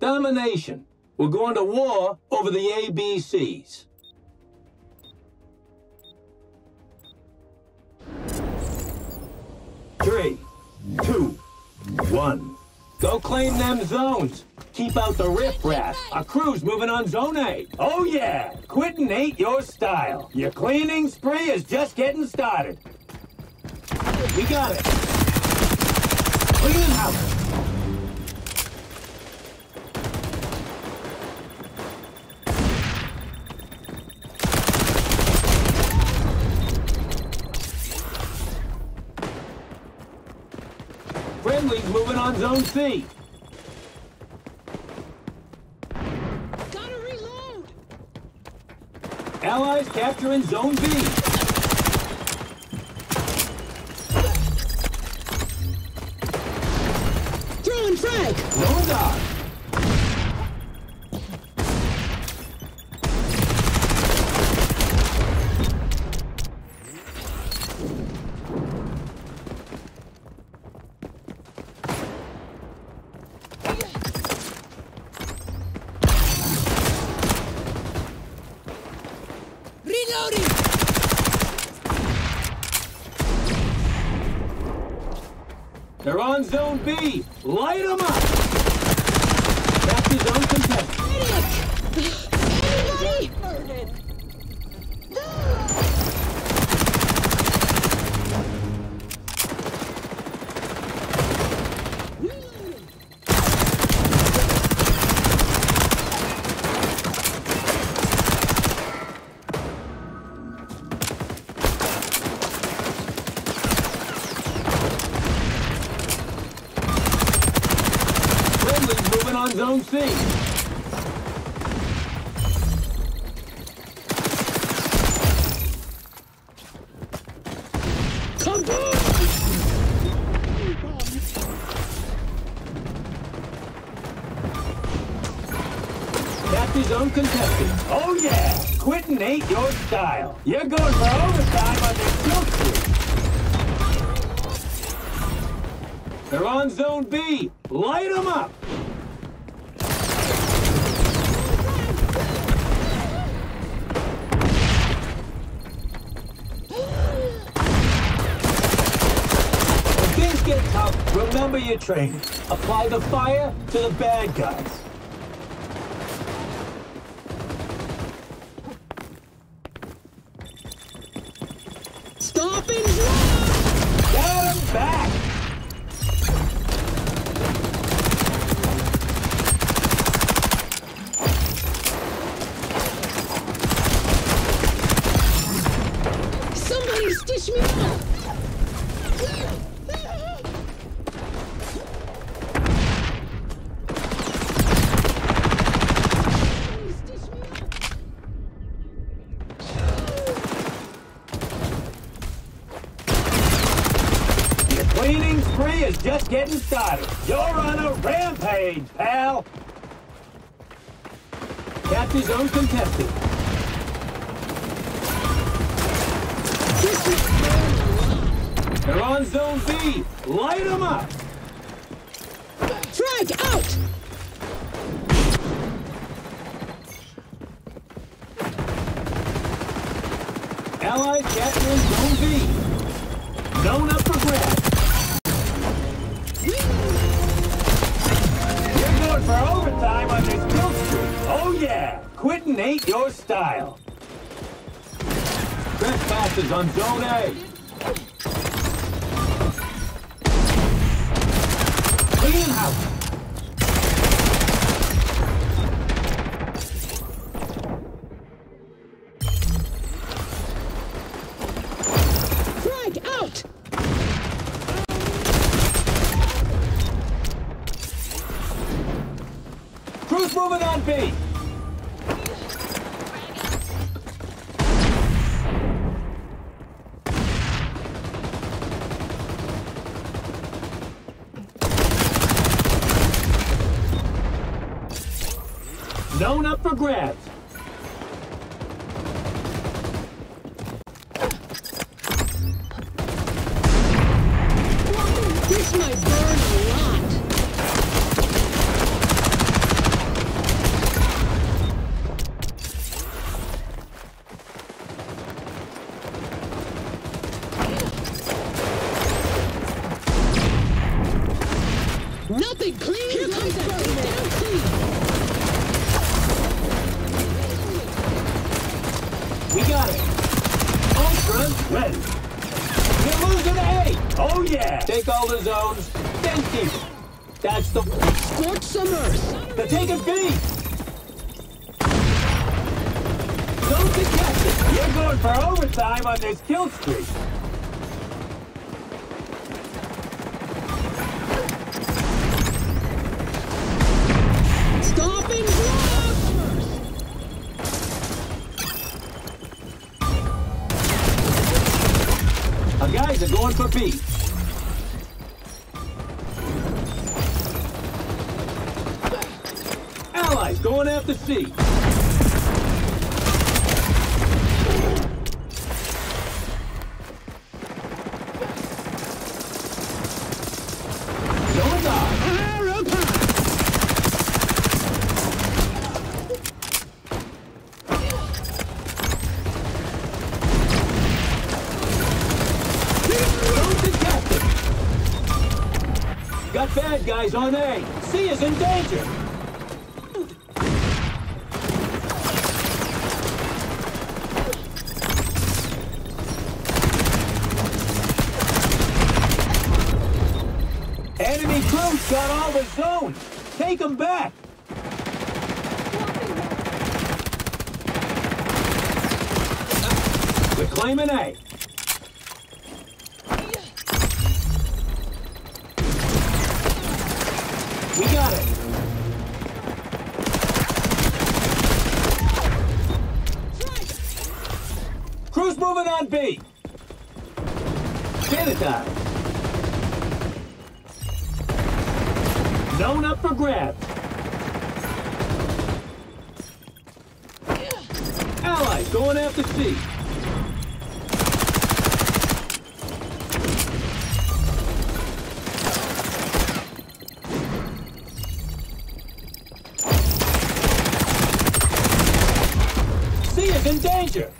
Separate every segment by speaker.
Speaker 1: Domination. We're going to war over the ABCs. Three, two, one. Go claim them zones. Keep out the riffraff. Our crew's moving on Zone A. Oh yeah, quitting ain't your style. Your cleaning spree is just getting started. We got it. Clean house. Friendly's moving on Zone C.
Speaker 2: Gotta reload!
Speaker 1: Allies capturing Zone B. on Zone B. Light them up. Capture Zone contested.
Speaker 2: Everybody!
Speaker 1: on Zone C. Capture Zone contested. Oh yeah, quitting ain't your style. You're going for overtime on kill streak. They're on Zone B. Light them up. Training. Apply the fire to the bad guys.
Speaker 2: Stop and drop!
Speaker 1: Get 'em back!
Speaker 2: Somebody stitch me up!
Speaker 1: Getting started. You're on a rampage, pal! Capture Zone contested.
Speaker 2: This is burn a.
Speaker 1: They're on Zone B. Light them up!
Speaker 2: Frag out!
Speaker 1: Allies capturing Zone B. quitting ain't your style. Trespassers on Zone A. Clean house.
Speaker 2: Out!
Speaker 1: Crew's moving on B. Zone
Speaker 2: Stop and drop.
Speaker 1: Our guys are going for B. Allies going after C. guys on A. C is in danger. Enemy troops got all the zones. Take them back. We're claiming A. We got it. Crew's moving on B. Sanitize. Zone up for grabs. Allies going after C. in danger.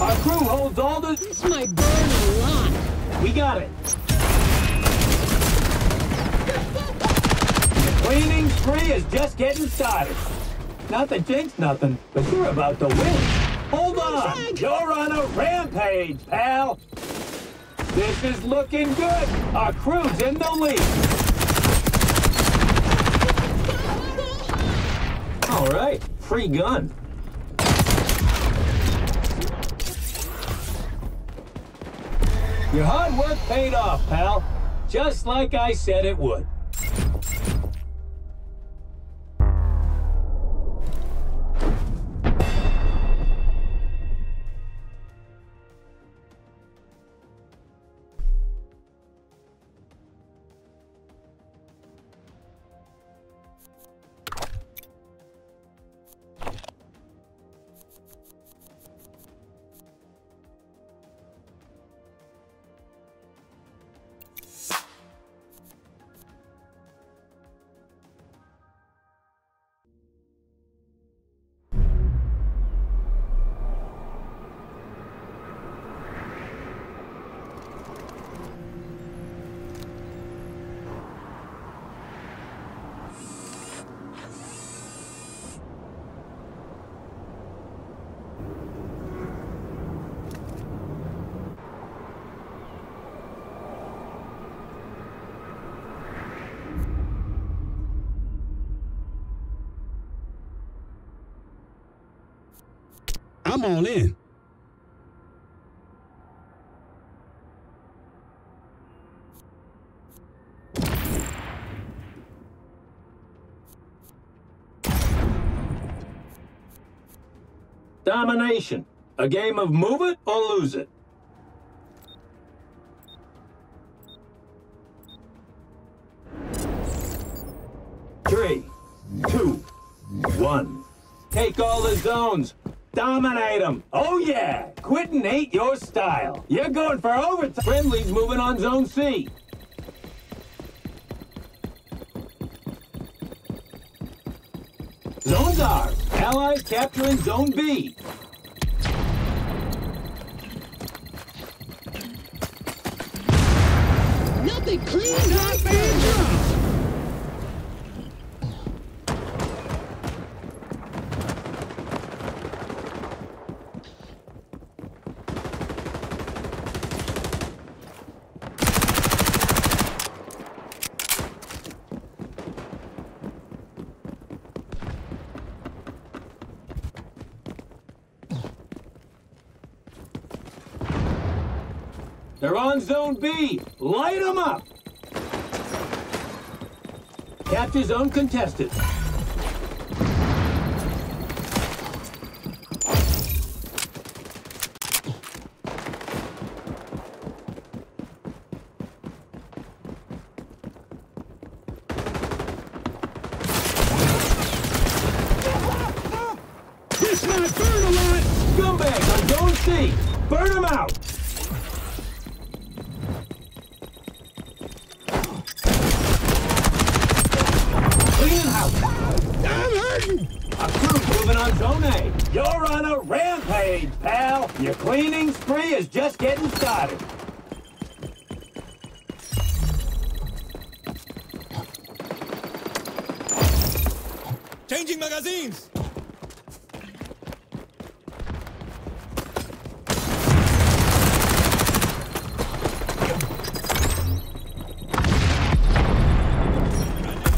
Speaker 1: Our crew holds all the...
Speaker 2: This might burn a lot.
Speaker 1: We got it. The cleaning spree is just getting started. Not to jinx nothing, but you're about to win. Hold on. You're on a rampage, pal. This is looking good. Our crew's in the lead. All right, free gun. Your hard work paid off, pal. Just like I said it would.
Speaker 3: I'm all in.
Speaker 1: Domination. A game of move it or lose it. Three, two, one. Take all the zones. Dominate them. Oh yeah. Quitting ain't your style. You're going for overtime. Friendly's moving on zone C. Zone's ours. Allies capturing Zone B.
Speaker 2: Nothing clean, not being dropped.
Speaker 1: They're on Zone B. Light them up. Capture zone contested.
Speaker 3: This might burn
Speaker 1: them out. Clean house.
Speaker 3: I'm hurting.
Speaker 1: A crew moving on Zone A. You're on a rampage, pal. Your cleaning spree is just getting started.
Speaker 4: Changing magazines!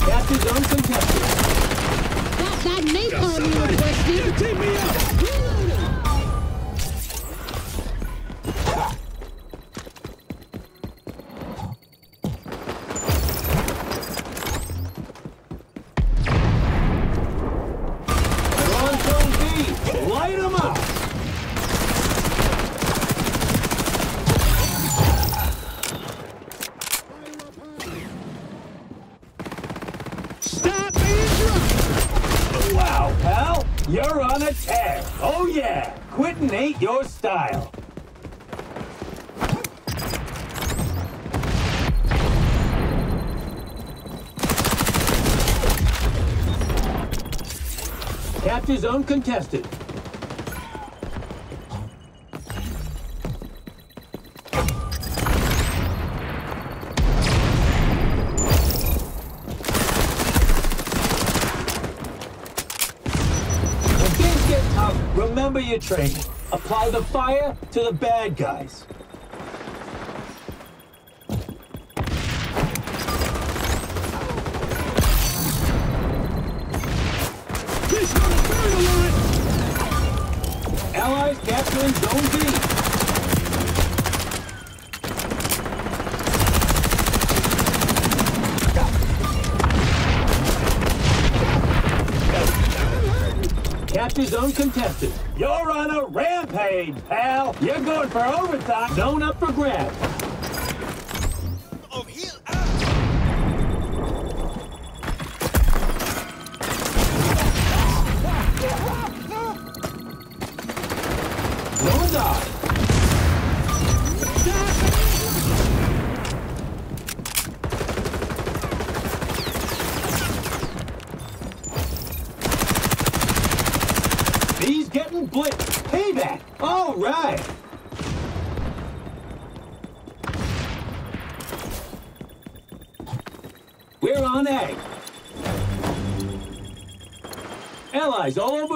Speaker 1: Capture zone contested.
Speaker 2: Got that napalm you requested.
Speaker 3: Take me out.
Speaker 1: Yeah. Quitting ain't your style. Capture zone Apply the fire to the bad guys. Allies capturing Zone B. Capture zone contested. You're on a rampage, pal. You're going for overtime. Zone up for grabs.
Speaker 4: Of heel out!
Speaker 1: Zone dodge.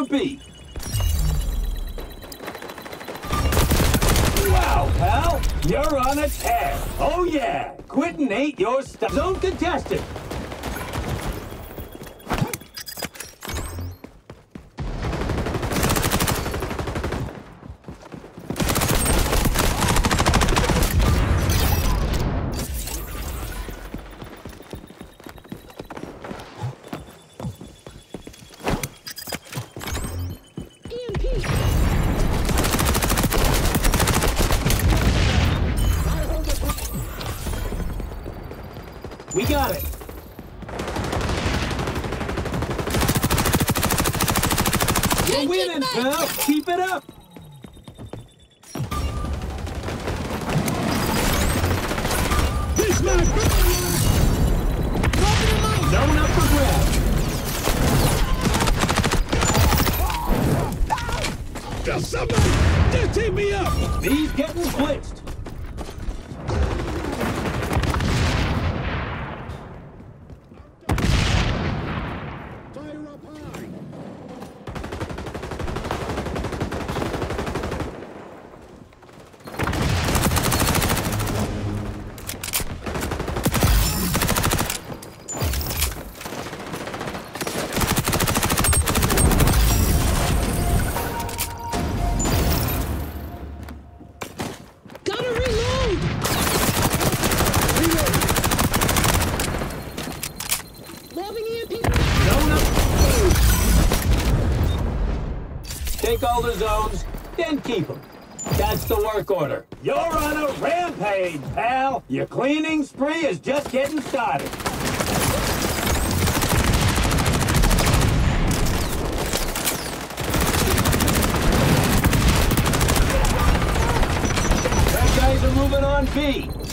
Speaker 1: B. Wow, pal. You're on a tear. Oh, yeah. Quitting ain't your stuff. Zone contested. Get up! Somebody, just
Speaker 2: take
Speaker 1: me up! He's getting blitzed. Zones, then keep them. That's the work order. You're on a rampage, pal. Your cleaning spree is just getting started. That guys are moving on B.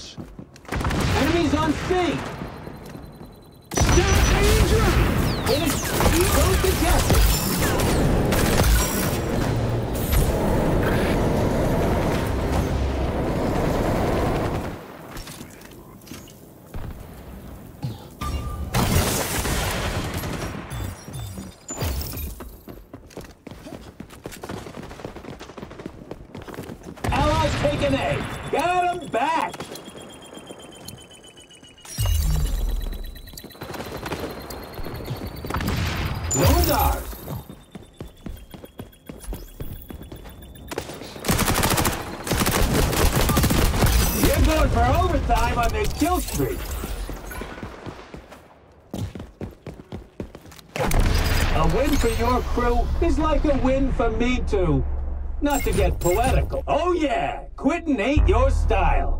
Speaker 3: Changing.
Speaker 1: Enemies on C.
Speaker 3: Start aim drop.
Speaker 1: Finish. Don't suggest it. A. Got him back. Zone's ours. You're going for overtime on this kill streak. A win for your crew is like a win for me too. Not to get poetical. Oh yeah, quitting ain't your style.